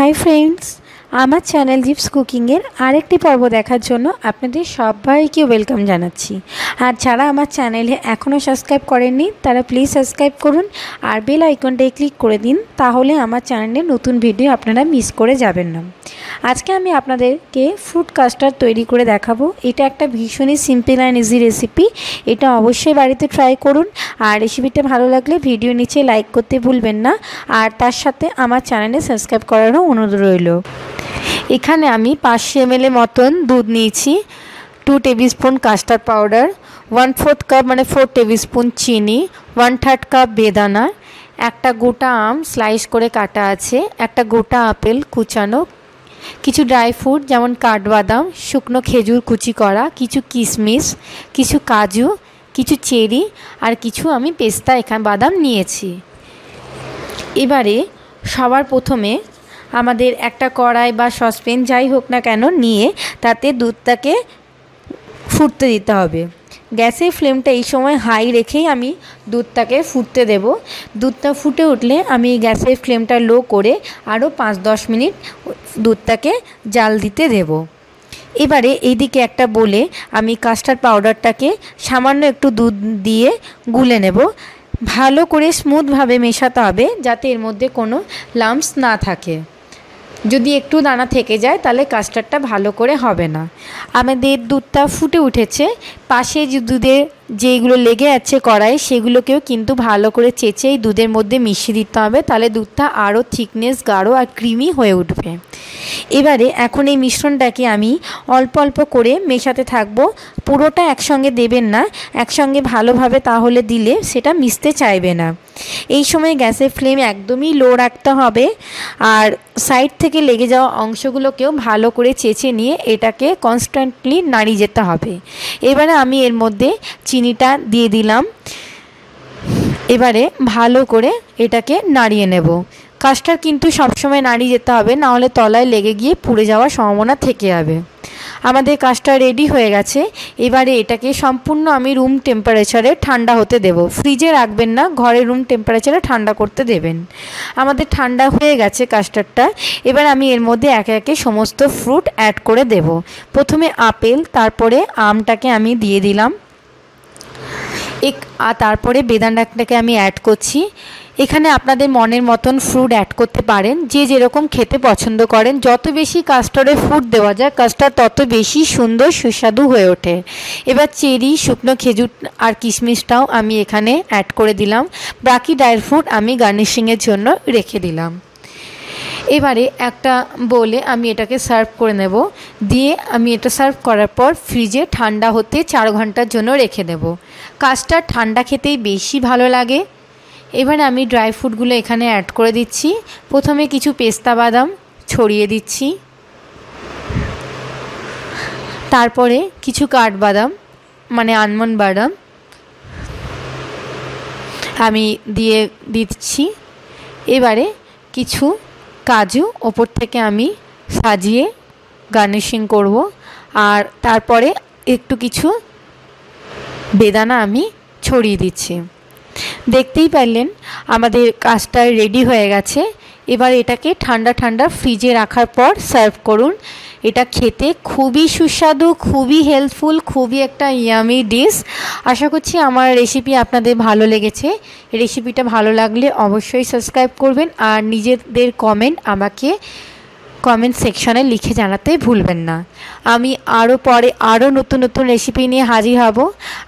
High friends আমার channel জিপস কুকিংয়ের আরেকটি পর্ব দেখার জন্য আপনাদের সবাইকে ওয়েলকাম জানাচ্ছি। আর যারা আমার চ্যানেলে এখনও সাবস্ক্রাইব করেননি, তারা প্লিজ সাবস্ক্রাইব করুন আর বেল আইকনটায় ক্লিক করে দিন, তাহলে আমার চ্যানেলে নতুন ভিডিও আপনারা মিস করে যাবেন না। আজকে আমি আপনাদেরকে ফ্রুট কাস্টার্ড তৈরি করে দেখাবো। এটা একটা ভীষণই সিম্পল অ্যান্ড ইজি রেসিপি এটা অবশ্যই বাড়িতে ট্রাই করুন। আর রেসিপিটা ভালো লাগলে ভিডিও নিচে লাইক করতে ভুলবেন না। আর তার সাথে আমার চ্যানেলে সাবস্ক্রাইব করারও অনুরোধ রইল। এখানে আমি পাঁচশো এমএল মতন দুধ নিয়েছি two tablespoon custard powder one fourth cup মানে ফোর টেবিল স্পুন চিনি ওয়ান থার্ড কাপ বেদানা, একটা গোটা আম স্লাইস করে কাটা আছে, একটা গোটা আপেল কুচানো, কিছু ড্রাই ফ্রুট যেমন কাঠবাদাম, শুকনো খেজুর কুচি করা, কিছু কিশমিশ কিছু কাজু, কিছু চেরি আর কিছু আমি পেস্তা এখানে বাদাম নিয়েছি। এবারে সবার প্রথমে আমাদের একটা কড়াই বা সসপেন যাই হোক না কেন নিয়ে তাতে দুধটাকে ফুটতে দিতে হবে। গ্যাসের ফ্লেমটা এই সময় হাই রেখেই আমি দুধটাকে ফুটতে দেব। দুধটা ফুটে উঠলে আমি গ্যাসের ফ্লেমটা লো করে আরও পাঁচ দশ মিনিট দুধটাকে জাল দিতে দেব। এবারে এইদিকে একটা বলে আমি কাস্টার্ড পাউডারটাকে সামান্য একটু দুধ দিয়ে গুলে নেব। ভালো করে স্মুথভাবে মেশাতে হবে যাতে এর মধ্যে কোনো লাম্পস না থাকে। যদি একটু দানা থেকে যায়, তাহলে কাস্টার্ডটা ভালো করে হবে না। আমাদের দুধটা ফুটে উঠেছে। পাশে যে দুধের যেগুলো লেগে আছে কড়াই সেগুলোকেও কিন্তু ভালো করে চেঁচে এই দুধের মধ্যে মিশিয়ে দিতে হবে, তাহলে দুধটা আরও থিকনেস, গাঢ় আর ক্রিমি হয়ে উঠবে। এবারে এখন এই মিশ্রণটাকে আমি অল্প অল্প করে মেশাতে থাকব। পুরোটা একসঙ্গে দেবেন না, একসঙ্গে ভালোভাবে তাহলে দিলে সেটা মিশতে চাইবে না। এই সময় গ্যাসের ফ্লেম একদমই লো রাখতে হবে আর সাইড থেকে লেগে যাওয়া অংশগুলোকেও ভালো করে চেঁচে নিয়ে এটাকে কনস্ট্যান্টলি নাড়িয়ে যেতে হবে। এবারে আমি এর মধ্যে চিনিটা দিয়ে দিলাম। এবারে ভালো করে এটাকে নাড়িয়ে নেব। কাজটা কিন্তু সবসময় নাড়িয়ে যেতে হবে নাহলে তলায় লেগে গিয়ে পুড়ে যাওয়ার সম্ভাবনা থেকে যাবে। আমাদের কাজটা রেডি হয়ে গেছে। এবারে এটাকে সম্পূর্ণ আমি রুম টেম্পারেচারে ঠান্ডা হতে দেব। ফ্রিজে রাখবেন না, ঘরে রুম টেম্পারেচারে ঠান্ডা করতে দেবেন। আমাদের ঠান্ডা হয়ে গেছে কাস্টার্ডটা। এবার আমি এর মধ্যে একে একে সমস্ত ফ্রুট অ্যাড করে দেব। প্রথমে আপেল, তারপরে আমটাকে আমি দিয়ে দিলাম। এক আর তারপরে বেদানাটাকে আমি অ্যাড করছি। এখানে আপনাদের মনের মতন ফ্রুট অ্যাড করতে পারেন। যে যেরকম খেতে পছন্দ করেন, যত বেশি কাস্টার্ডে ফ্রুট দেওয়া যায় কাস্টার্ড তত বেশি সুন্দর, সুস্বাদু হয়ে ওঠে। এবার চেরি, শুকনো খেজুর আর কিশমিশটাও আমি এখানে অ্যাড করে দিলাম। বাকি ড্রাই ফ্রুট আমি গার্নিশিংয়ের জন্য রেখে দিলাম। এবারে একটা বলে আমি এটাকে সার্ভ করে নেব। দিয়ে আমি এটা সার্ভ করার পর ফ্রিজে ঠান্ডা হতে চার ঘণ্টার জন্য রেখে দেব। কাস্টার্ড ঠান্ডা খেতেই বেশি ভালো লাগে। এবারে আমি ড্রাই ফ্রুটগুলো এখানে অ্যাড করে দিচ্ছি। প্রথমে কিছু পেস্তা বাদাম ছড়িয়ে দিচ্ছি। তারপরে কিছু কাঠবাদাম মানে আনমন্ড বাদাম আমি দিয়ে দিচ্ছি। এবারে কিছু কাজু ওপর থেকে আমি সাজিয়ে গার্নিশিং করব। আর তারপরে একটু কিছু বেদানা আমি ছড়িয়ে দিচ্ছি। দেখতেই পারলেন, আমাদের কাজটা রেডি হয়ে গেছে। এবার এটাকে ঠান্ডা ঠান্ডা ফ্রিজে রাখার পর সার্ভ করুন। এটা খেতে খুবই সুস্বাদু, খুবই হেল্পফুল খুবই একটা ইয়ামি ডিশ আশা করছি আমার রেসিপি আপনাদের ভালো লেগেছে। রেসিপিটা ভালো লাগলে অবশ্যই সাবস্ক্রাইব করবেন আর নিজেদের কমেন্ট আমাকে কমেন্ট সেকশনে লিখে জানাতে ভুলবেন না। আমি আরও পরে আরও নতুন নতুন রেসিপি নিয়ে হাজির হব।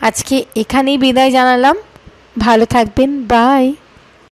আজকে এখানেই বিদায় জানালাম। ভালো থাকবেন। বাই